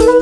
you.